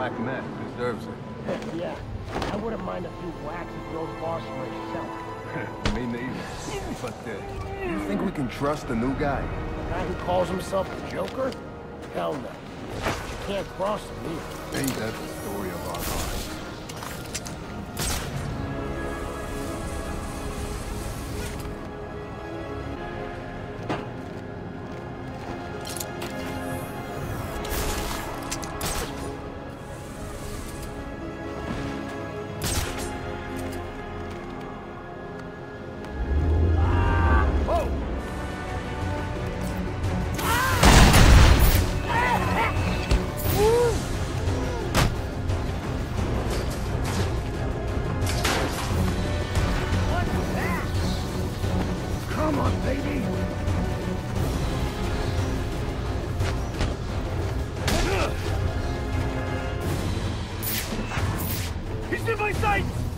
Black Mask deserves it. yeah, I wouldn't mind a few whacks the old boss myself. Me neither. But, uh, you think we can trust the new guy? The guy who calls himself the Joker? Hell no. You can't cross him either. Ain't that the story of our lives? Come on, baby! He's in my sights!